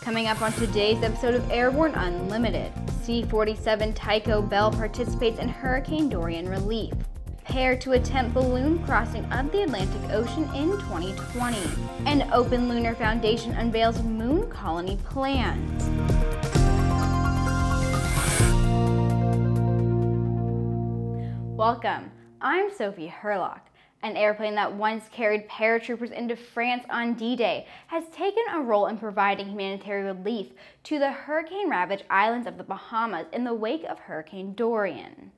Coming up on today's episode of Airborne Unlimited, C-47 Tico Belle participates in Hurricane Dorian relief. Pair to attempt balloon crossing of the Atlantic Ocean in 2020. And Open Lunar Foundation unveils moon colony plans. Welcome. I'm Sophie Hurlock. An airplane that once carried paratroopers into France on D-Day has taken a role in providing humanitarian relief to the hurricane-ravaged islands of the Bahamas in the wake of Hurricane Dorian.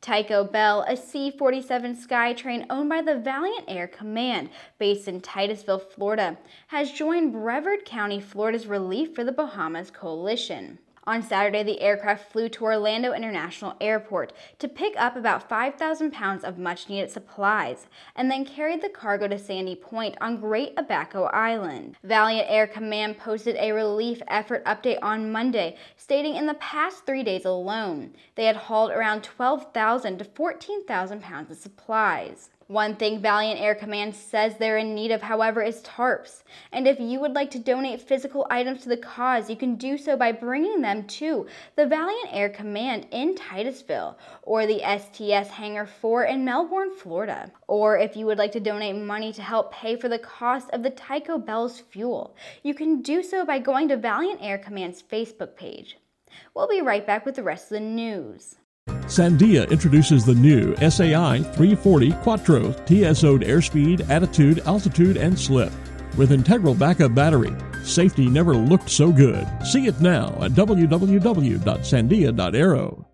Tico Belle, a C-47 Skytrain owned by the Valiant Air Command, based in Titusville, Florida, has joined Brevard County, Florida's Relief for the Bahamas Coalition. On Saturday, the aircraft flew to Orlando International Airport to pick up about 5,000 pounds of much needed supplies and then carried the cargo to Sandy Point on Great Abaco Island. Valiant Air Command posted a relief effort update on Monday, stating in the past three days alone, they had hauled around 12,000 to 14,000 pounds of supplies. One thing Valiant Air Command says they're in need of, however, is tarps. And if you would like to donate physical items to the cause, you can do so by bringing them to the Valiant Air Command in Titusville or the STS Hangar 4 in Melbourne, Florida. Or if you would like to donate money to help pay for the cost of the Tico Belle's fuel, you can do so by going to Valiant Air Command's Facebook page. We'll be right back with the rest of the news. Sandia introduces the new SAI 340 Quattro TSO'd airspeed, attitude, altitude, and slip. With integral backup battery, safety never looked so good. See it now at www.sandia.aero.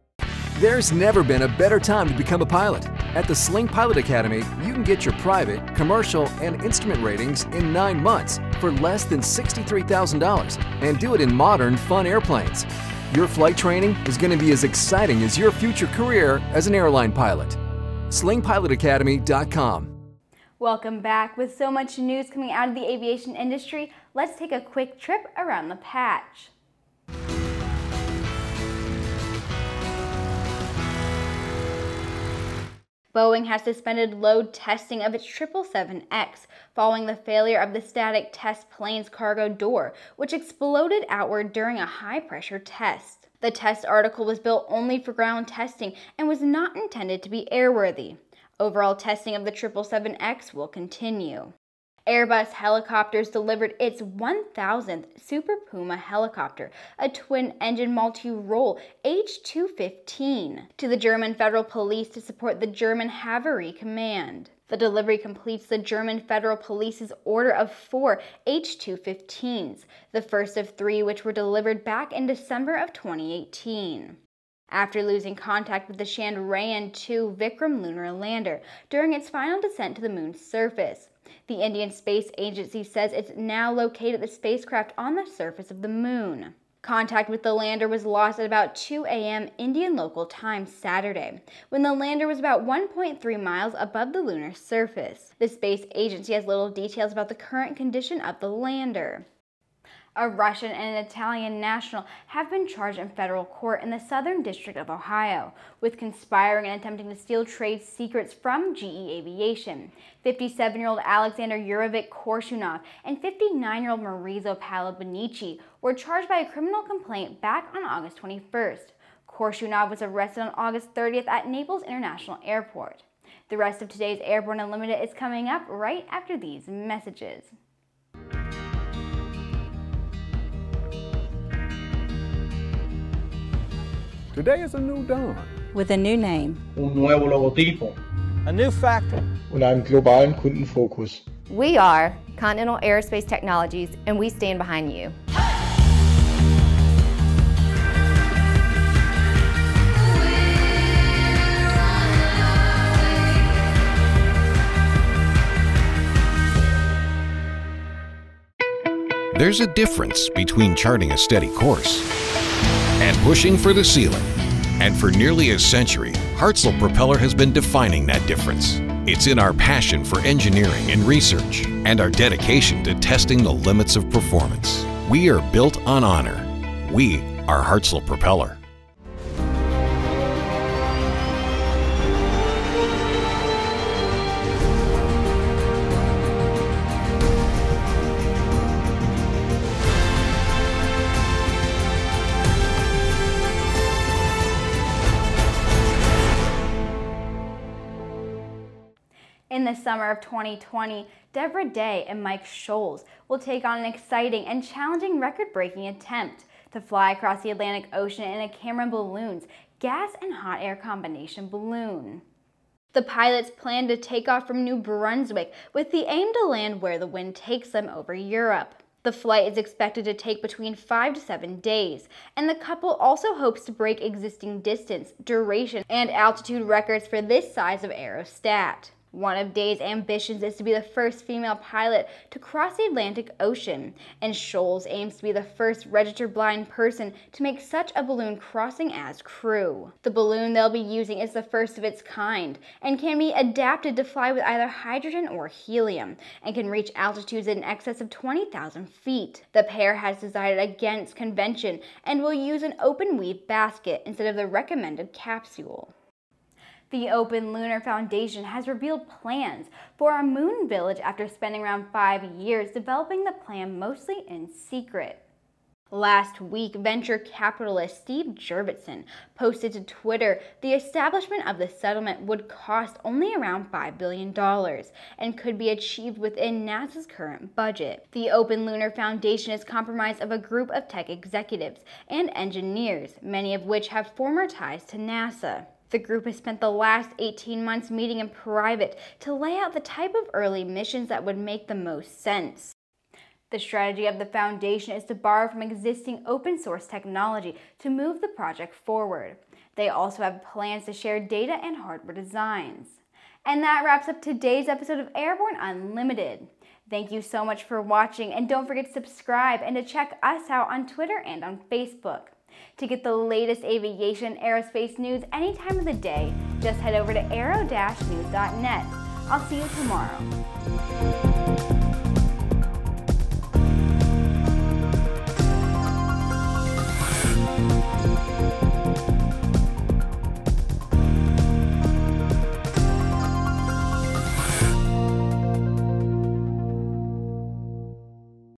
There's never been a better time to become a pilot. At the Sling Pilot Academy, you can get your private, commercial, and instrument ratings in nine months for less than $63,000 and do it in modern, fun airplanes. Your flight training is going to be as exciting as your future career as an airline pilot. SlingPilotAcademy.com. Welcome back. With so much news coming out of the aviation industry, let's take a quick trip around the patch. Boeing has suspended load testing of its 777X following the failure of the static test plane's cargo door, which exploded outward during a high pressure test. The test article was built only for ground testing and was not intended to be airworthy. Overall testing of the 777X will continue. Airbus Helicopters delivered its 1000th Super Puma helicopter, a twin-engine multi-role H215, to the German Federal Police to support the German Cavalry Command. The delivery completes the German Federal Police's order of four H215s, the first of three which were delivered back in December of 2018 after losing contact with the Chandrayaan 2 Vikram lunar lander during its final descent to the moon's surface. The Indian Space Agency says it's now located the spacecraft on the surface of the moon. Contact with the lander was lost at about 2 a.m. Indian local time Saturday, when the lander was about 1.3 miles above the lunar surface. The space agency has little details about the current condition of the lander. A Russian and an Italian national have been charged in federal court in the Southern District of Ohio with conspiring and attempting to steal trade secrets from GE Aviation. 57-year-old Alexander Yurovich Korshunov and 59-year-old Maurizio Paolo Bianchi were charged by a criminal complaint back on August 21st. Korshunov was arrested on August 30th at Naples International Airport. The rest of today's Airborne Unlimited is coming up right after these messages. Today is a new dawn. With a new name. Un nuevo logotipo. A new factory. Und einen globalen Kundenfokus. We are Continental Aerospace Technologies and we stand behind you. There's a difference between charting a steady course and pushing for the ceiling. And for nearly a century, Hartzell Propeller has been defining that difference. It's in our passion for engineering and research and our dedication to testing the limits of performance. We are built on honor. We are Hartzell Propeller. In the summer of 2020, Deborah Day and Mike Scholes will take on an exciting and challenging record-breaking attempt to fly across the Atlantic Ocean in a Cameron Balloons gas and hot air combination balloon. The pilots plan to take off from New Brunswick with the aim to land where the wind takes them over Europe. The flight is expected to take between five to seven days, and the couple also hopes to break existing distance, duration, and altitude records for this size of aerostat. One of Day's ambitions is to be the first female pilot to cross the Atlantic Ocean, and Scholes aims to be the first registered blind person to make such a balloon crossing as crew. The balloon they'll be using is the first of its kind and can be adapted to fly with either hydrogen or helium and can reach altitudes in excess of 20,000 feet. The pair has decided against convention and will use an open weave basket instead of the recommended capsule. The Open Lunar Foundation has revealed plans for a moon village after spending around five years developing the plan mostly in secret. Last week, venture capitalist Steve Jurvetson posted to Twitter the establishment of the settlement would cost only around $5 billion and could be achieved within NASA's current budget. The Open Lunar Foundation is comprised of a group of tech executives and engineers, many of which have former ties to NASA. The group has spent the last 18 months meeting in private to lay out the type of early missions that would make the most sense. The strategy of the foundation is to borrow from existing open source technology to move the project forward. They also have plans to share data and hardware designs. And that wraps up today's episode of Airborne Unlimited. Thank you so much for watching, and don't forget to subscribe and to check us out on Twitter and on Facebook. To get the latest aviation aerospace news any time of the day, just head over to aero-news.net. I'll see you tomorrow.